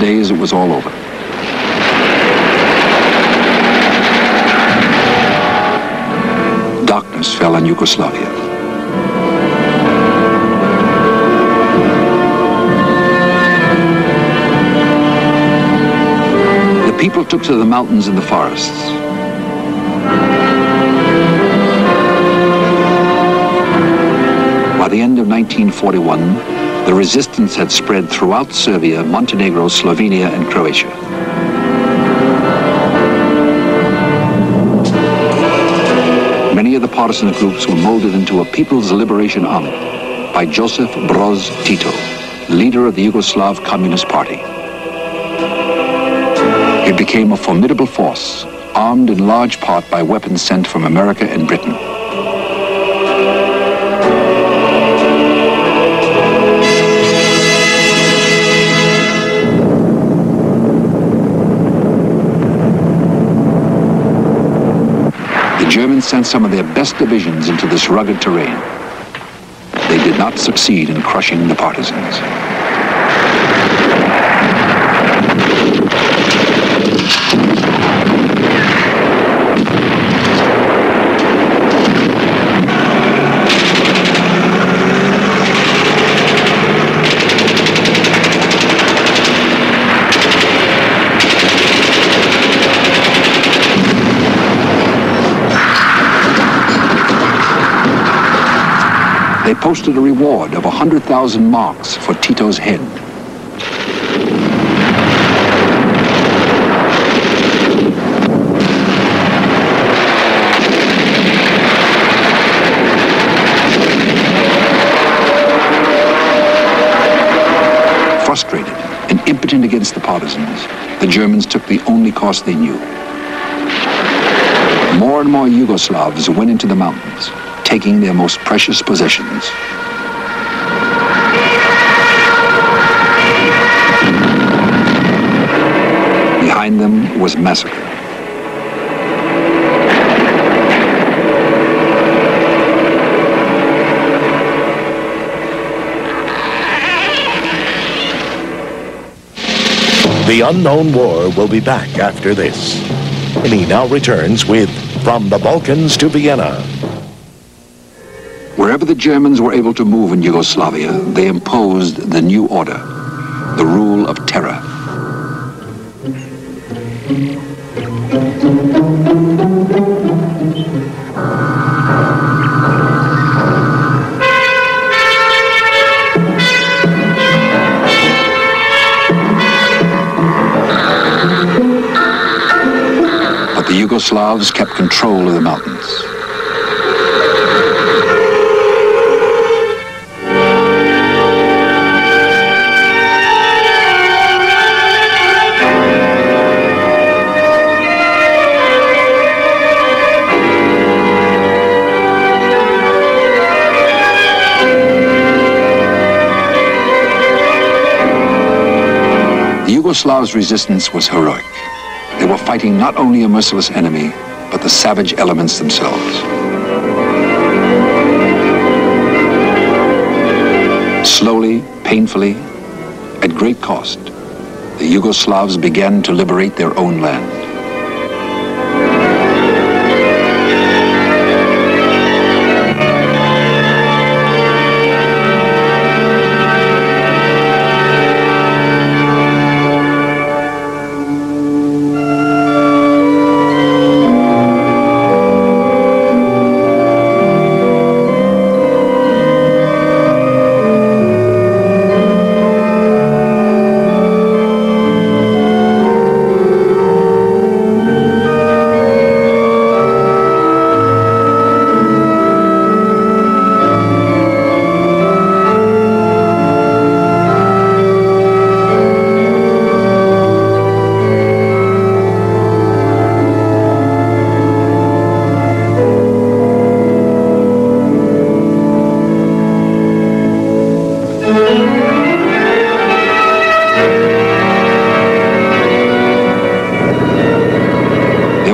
days, it was all over. Darkness fell on Yugoslavia. The people took to the mountains and the forests. By the end of 1941, the resistance had spread throughout Serbia, Montenegro, Slovenia, and Croatia. Many of the partisan groups were molded into a People's Liberation Army by Joseph Broz Tito, leader of the Yugoslav Communist Party. It became a formidable force, armed in large part by weapons sent from America and Britain. Germans sent some of their best divisions into this rugged terrain. They did not succeed in crushing the partisans. They posted a reward of 100,000 marks for Tito's head. Frustrated and impotent against the partisans, the Germans took the only course they knew. More and more Yugoslavs went into the mountains, taking their most precious possessions. Behind them was massacre. The Unknown War will be back after this. And he now returns with From the Balkans to Vienna. Wherever the Germans were able to move in Yugoslavia, they imposed the new order, the rule of terror. But the Yugoslavs kept control of the mountains. Yugoslavs' resistance was heroic. They were fighting not only a merciless enemy, but the savage elements themselves. Slowly, painfully, at great cost, the Yugoslavs began to liberate their own land.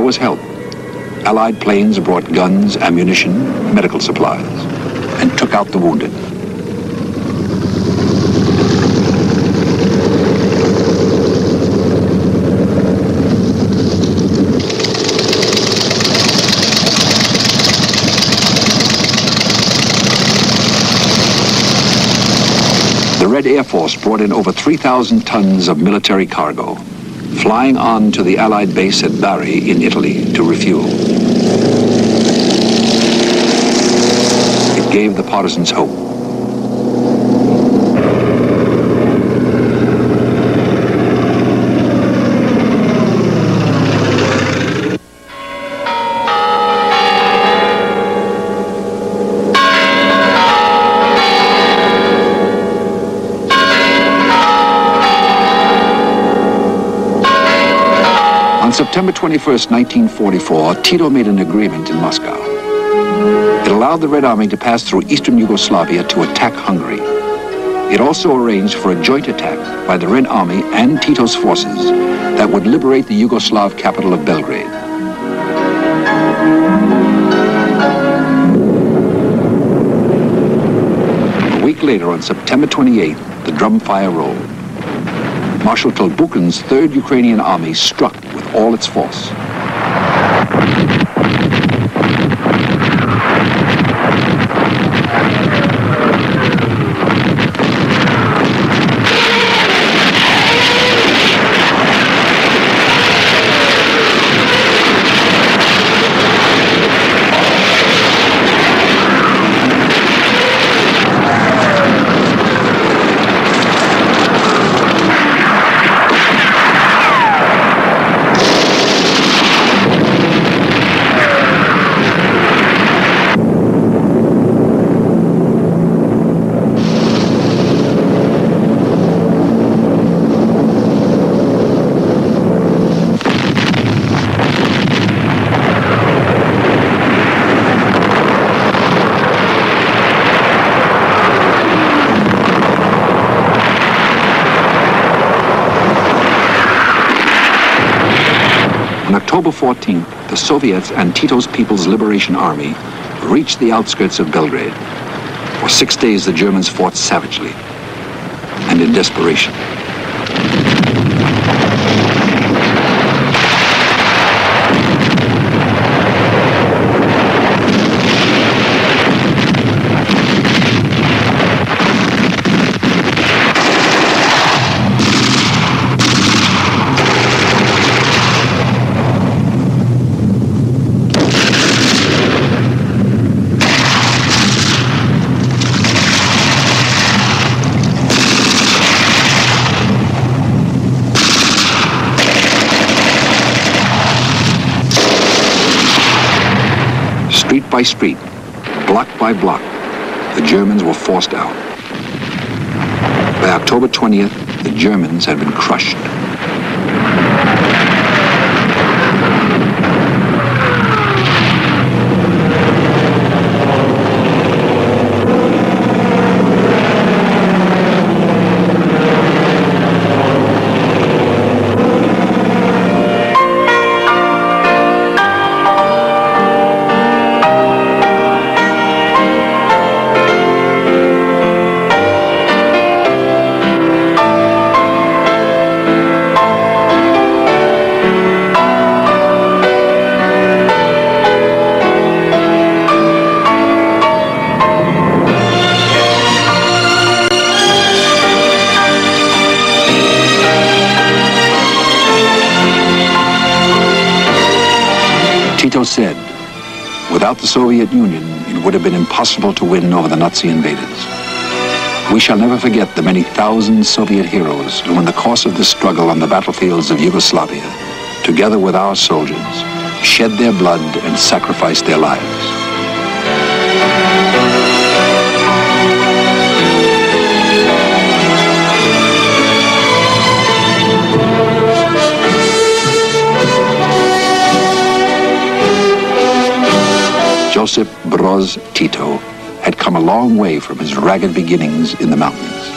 was help. Allied planes brought guns, ammunition, medical supplies, and took out the wounded. The Red Air Force brought in over 3,000 tons of military cargo, flying on to the Allied base at Bari in Italy to refuel. It gave the partisans hope. September 21, 1944, Tito made an agreement in Moscow. It allowed the Red Army to pass through eastern Yugoslavia to attack Hungary. It also arranged for a joint attack by the Red Army and Tito's forces that would liberate the Yugoslav capital of Belgrade. A week later, on September 28, the drum fire rolled. Marshal Tolbukhin's 3rd Ukrainian Army struck all its force. October 14th, the Soviets and Tito's People's Liberation Army reached the outskirts of Belgrade. For six days, the Germans fought savagely and in desperation. Street by street, block by block, the Germans were forced out. By October 20th, the Germans had been crushed. Said, without the Soviet Union, it would have been impossible to win over the Nazi invaders. We shall never forget the many thousand Soviet heroes who in the course of this struggle on the battlefields of Yugoslavia, together with our soldiers, shed their blood and sacrificed their lives. Josip Broz Tito had come a long way from his ragged beginnings in the mountains.